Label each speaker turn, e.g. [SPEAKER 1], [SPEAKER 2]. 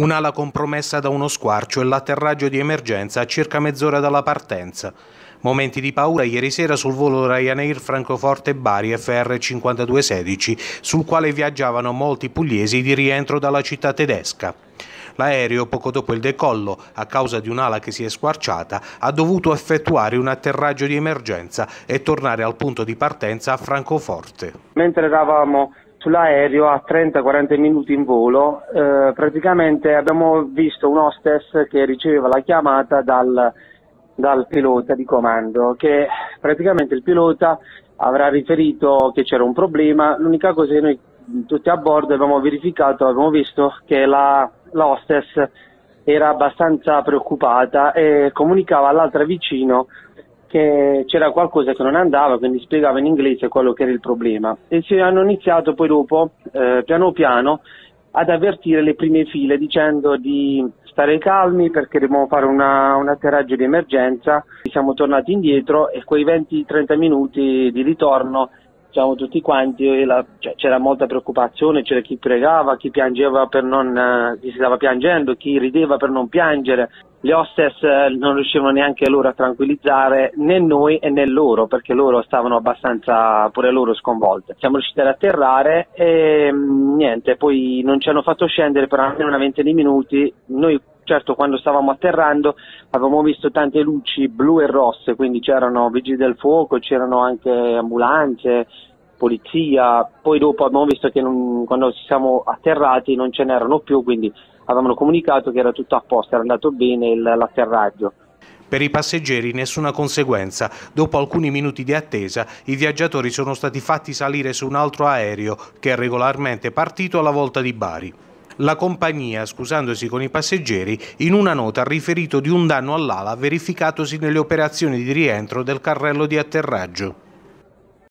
[SPEAKER 1] Un'ala compromessa da uno squarcio e l'atterraggio di emergenza a circa mezz'ora dalla partenza. Momenti di paura ieri sera sul volo Ryanair Francoforte-Bari FR5216, sul quale viaggiavano molti pugliesi di rientro dalla città tedesca. L'aereo, poco dopo il decollo, a causa di un'ala che si è squarciata, ha dovuto effettuare un atterraggio di emergenza e tornare al punto di partenza a Francoforte.
[SPEAKER 2] Mentre eravamo sull'aereo a 30-40 minuti in volo, eh, praticamente abbiamo visto un hostess che riceveva la chiamata dal, dal pilota di comando, che praticamente il pilota avrà riferito che c'era un problema, l'unica cosa che noi tutti a bordo abbiamo verificato, abbiamo visto che la, la era abbastanza preoccupata e comunicava all'altra vicino che c'era qualcosa che non andava, quindi spiegava in inglese quello che era il problema. E si hanno iniziato poi dopo, eh, piano piano, ad avvertire le prime file dicendo di stare calmi perché dobbiamo fare una, un atterraggio di emergenza. Siamo tornati indietro e quei 20-30 minuti di ritorno diciamo, tutti quanti, la, cioè, c'era molta preoccupazione, c'era chi pregava, chi piangeva per non, eh, chi stava piangendo, chi rideva per non piangere. Le hostess eh, non riuscivano neanche loro a tranquillizzare né noi né loro, perché loro stavano abbastanza pure loro sconvolte. Siamo riusciti ad atterrare e mm, niente, poi non ci hanno fatto scendere per almeno una ventina di minuti. Noi certo quando stavamo atterrando avevamo visto tante luci blu e rosse, quindi c'erano vigili del fuoco, c'erano anche ambulanze, polizia, poi dopo abbiamo visto che non, quando siamo atterrati non ce n'erano più, quindi avevano comunicato che era tutto a posto, era andato bene l'atterraggio.
[SPEAKER 1] Per i passeggeri nessuna conseguenza. Dopo alcuni minuti di attesa, i viaggiatori sono stati fatti salire su un altro aereo che è regolarmente partito alla volta di Bari. La compagnia, scusandosi con i passeggeri, in una nota ha riferito di un danno all'ala verificatosi nelle operazioni di rientro del carrello di atterraggio.